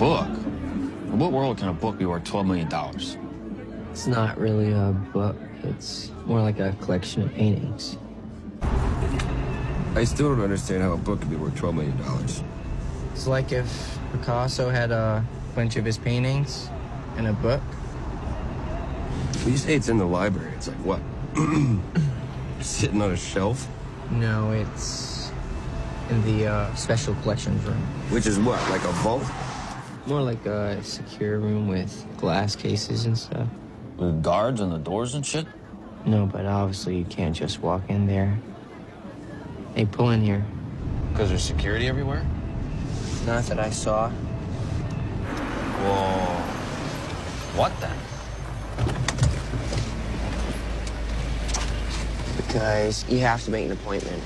book? In what world can a book be worth $12 million? It's not really a book. It's more like a collection of paintings. I still don't understand how a book could be worth $12 million. It's like if Picasso had a bunch of his paintings in a book. When you say it's in the library, it's like what? Sitting on a shelf? No, it's in the uh, special collections room. Which is what, like a vault? More like a secure room with glass cases and stuff. With guards on the doors and shit? No, but obviously you can't just walk in there. They pull in here. Because there's security everywhere? Not that I saw. Whoa. What then? Because you have to make an appointment.